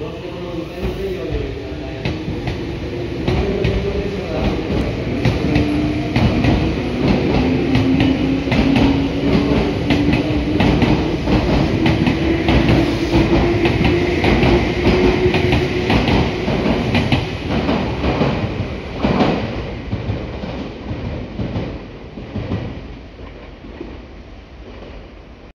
Gracias.